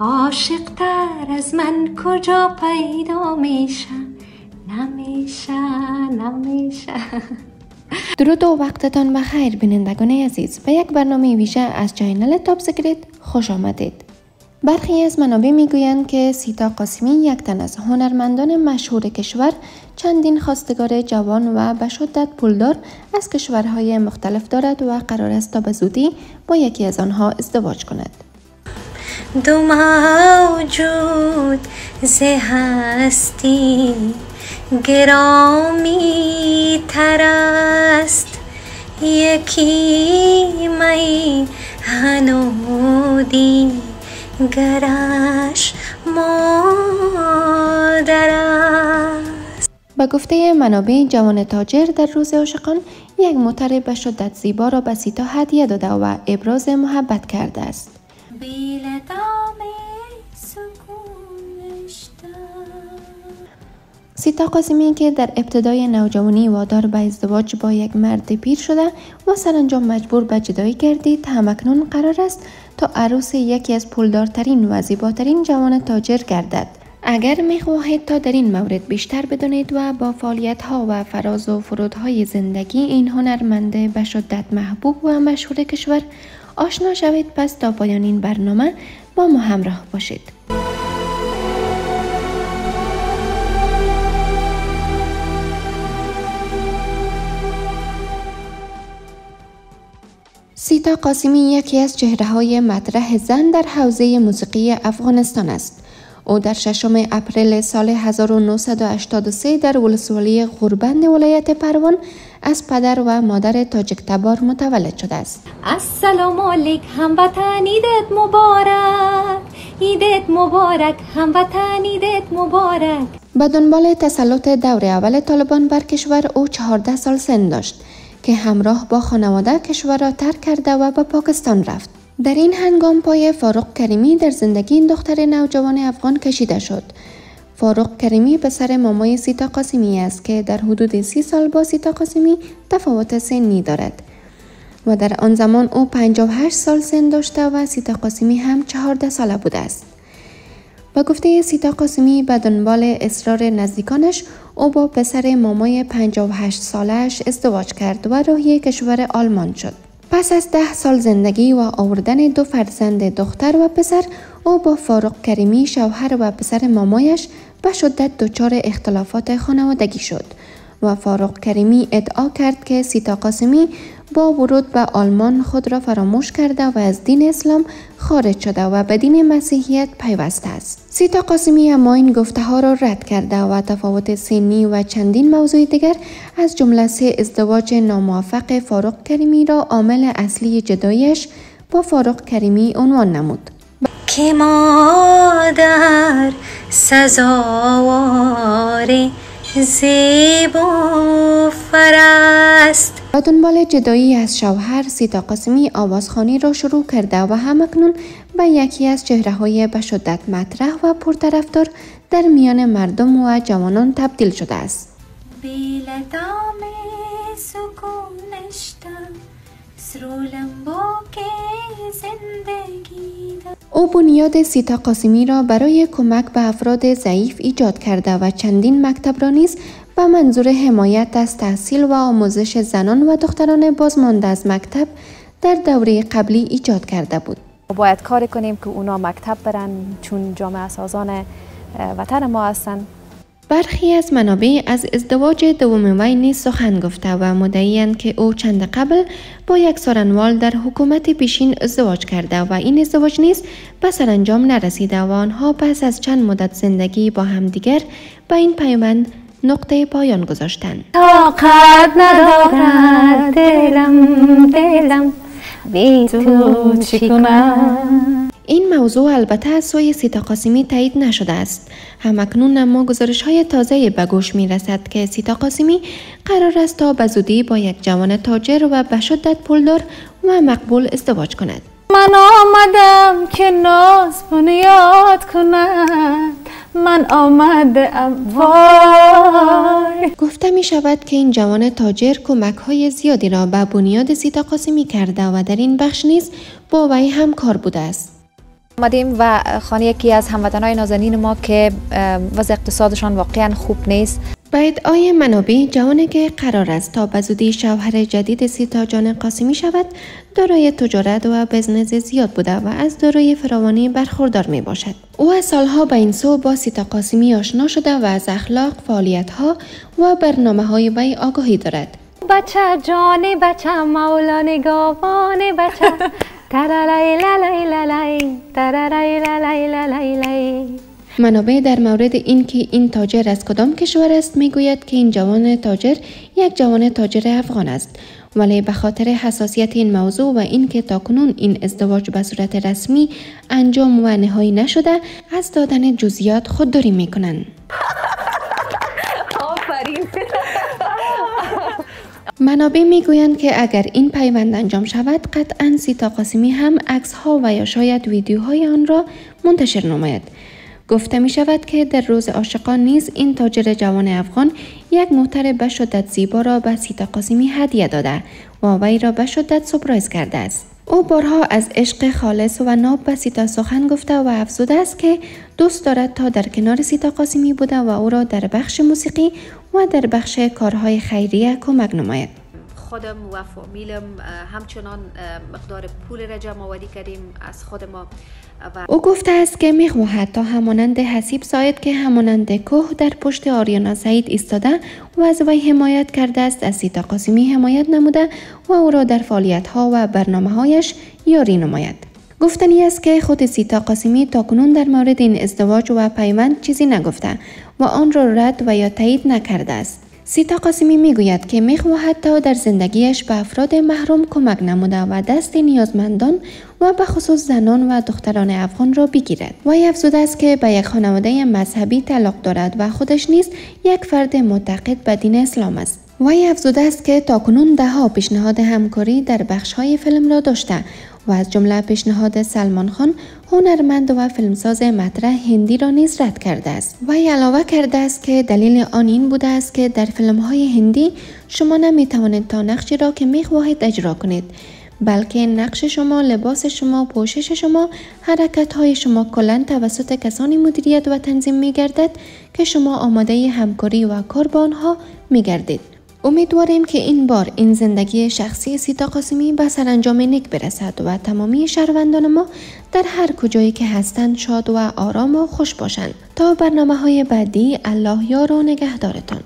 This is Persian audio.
عاشقتر از من کجا پیدا میشه نمیشه نمیشه درود و وقتتان بخیر بینندگان عزیز. به یک برنامه ویژه از channel Top Secret خوش آمدید. برخی از منابع می‌گویند که سیتا قاسمی یک تن از هنرمندان مشهور کشور چندین خواستگار جوان و به شدت پولدار از کشورهای مختلف دارد و قرار است تا به زودی با یکی از آنها ازدواج کند. دو موجود زه هستی گرامی تر است. یکی می هنودی گرش مادر است. به گفته منابع جوان تاجر در روز عاشقان یک موتر به شدت زیبا را به سیتا هدیه داده و ابراز محبت کرده است. سیتا قاسمی که در ابتدای نوجوانی وادار به ازدواج با یک مرد پیر شده و سرانجام مجبور به جدایی گردید همکنون قرار است تا عروس یکی از پولدارترین و زیباترین جوان تاجر گردد. اگر می خواهید تا در این مورد بیشتر بدانید و با فعالیت ها و فراز و فرودهای زندگی این هنرمنده به شدت محبوب و مشهور کشور آشنا شوید. پس تا پایان این برنامه با ما همراه باشید. سیتا قاسمی یکی از چهره های مطرح زن در حوزه موسیقی افغانستان است. او در ششم اپریل سال 1983 در ولسوالی غوربند ولایت پروان از پدر و مادر تاجک تبار متولد شده است. السلام علیک هموطن ایدت مبارک ایدت مبارک هموطن ایدت مبارک به دنبال تسلط دور اول طالبان بر کشور او 14 سال سن داشت که همراه با خانواده کشور را ترک کرده و به پاکستان رفت. در این هنگام پای فاروق کریمی در زندگی این دختر نوجوان افغان کشیده شد. فاروق کریمی پسر مامای سیتا قاسمی است که در حدود سی سال با سیتا قاسمی تفاوت سنی دارد و در آن زمان او 58 سال سن داشته و سیتا قاسمی هم 14 ساله بوده است. با گفته سیتا قاسمی به دنبال اصرار نزدیکانش او با پسر مامای 58 سالش ازدواج کرد و راهی کشور آلمان شد. پس از ده سال زندگی و آوردن دو فرزند دختر و پسر او با فاروق کریمی شوهر و پسر مامایش به شدت دچار اختلافات خانوادگی شد و فاروق کریمی ادعا کرد که سیتا قاسمی با ورود به آلمان خود را فراموش کرده و از دین اسلام خارج شده و به دین مسیحیت پیوسته است. سیتا قاسمی اما این گفته ها را رد کرده و تفاوت سنی و چندین موضوع دیگر از جمله سه ازدواج ناموفق فاروق کریمی را عامل اصلی جدایش با فاروق کریمی عنوان نمود. که مادر زیبا فرست و دنبال جدایی از شوهر سیتا قاسمی آوازخانی را شروع کرده و همکنون به یکی از چهره های به شدت مطرح و پرطرفدار در میان مردم و جوانان تبدیل شده است. او بنیاد سیتا قاسمی را برای کمک به افراد ضعیف ایجاد کرده و چندین مکتب را نیز به منظور حمایت از تحصیل و آموزش زنان و دختران بازمانده از مکتب در دوره قبلی ایجاد کرده بود. باید کار کنیم که اونا مکتب برن چون جامعه سازان وطن ما هستند برخی از منابع از ازدواج دوم وی نیز سخن گفته و مدعیند که او چند قبل با یک سارنوال در حکومت پیشین ازدواج کرده و این ازدواج نیز به سرانجام نرسیده و آنها پس از چند مدت زندگی با همدیگر به این پیوند نقطه پایان گذاشتند. طاقت ندارد دلم دلم بی تو چی کنم این موضوع البته از سوی سیتا قاسمی تایید نشده است. همکنون اما گزارش های تازه به گوش می رسد که سیتا قاسمی قرار است تا به زودی با یک جوان تاجر و به شدت پولدار و مقبول ازدواج کند. من آمدم که ناز بنیاد کند من آمدم وای گفته می شود که این جوان تاجر کمک های زیادی را به بنیاد سیتا قاسمی کرده و در این بخش نیز با وی هم کار بوده است. آمدیم و خانه یکی از هموطنهای نازنین ما که وضع اقتصادشان واقعا خوب نیست. به آی منابع جوانی که قرار است تا به زودی شوهر جدید سیتا جان قاسمی شود دارای تجارت و بزنس زیاد بوده و از دارای فراوانی برخوردار می باشد. او از سالها به این سو با سیتا قاسمی آشنا شده و از اخلاق فعالیت ها و برنامه های وی آگاهی دارد. بچه جان بچه مولا نگاوان بچه منابع در مورد اینکه این تاجر از کدام کشور است می‌گوید که این جوان تاجر یک جوان تاجر افغان است. ولی به خاطر حساسیت این موضوع و اینکه تاکنون این ازدواج به صورت رسمی انجام و نهایی نشده از دادن جزئیات خودداری می‌کنند. منابع می‌گویند که اگر این پیوند انجام شود قطعا سیتا قاسمی هم عکس ها و یا شاید ویدیوهای آن را منتشر نماید. گفته می شود که در روز عاشقان نیز این تاجر جوان افغان یک موتر به زیبا را به سیتا قاسمی هدیه داده و وی را به شدت سپرایز کرده است. او بارها از عشق خالص و ناب به سیتا سخن گفته و افزوده است که دوست دارد تا در کنار سیتا قاسمی بوده و او را در بخش موسیقی و در بخش کارهای خیریه کمک نماید. خودم و فامیلم همچنان مقدار پول را جمع آوری کردیم. از خود ما او گفته است که می‌خواهد تا همانند حسیب ساید که همانند کوه در پشت آریانا سعید ایستاده و از وی حمایت کرده است از سیتا قاسمی حمایت نموده و او را در فعالیت ها و برنامه هایش یاری نماید. گفتنی است که خود سیتا قاسمی تاکنون در مورد این ازدواج و پیوند چیزی نگفته و آن را رد و یا تایید نکرده است. سیتا قاسمی می‌گوید که می‌خواهد تا در زندگیش به افراد محروم کمک نموده و دست نیازمندان و به خصوص زنان و دختران افغان را بگیرد. و افزوده است که به یک خانواده مذهبی تعلق دارد و خودش نیست یک فرد معتقد به دین اسلام است. وی افزوده است که تاکنون دهها پیشنهاد همکاری در بخش های فیلم را داشته و از جمله پیشنهاد سلمان خان هنرمند و فیلمساز مطرح هندی را نیز رد کرده است و علاوه کرده است که دلیل آن این بوده است که در فیلم های هندی شما نمی توانید تا نقشی را که می خواهید اجرا کنید بلکه نقش شما، لباس شما، پوشش شما، حرکت های شما کلا توسط کسانی مدیریت و تنظیم می گردد که شما آماده همکاری و کار با آنها می گردید. امیدواریم که این بار این زندگی شخصی سیتا قاسمی به سرانجام نیک برسد و تمامی شهروندان ما در هر کجایی که هستند شاد و آرام و خوش باشند. تا برنامه های بعدی الله یار و نگهدارتان.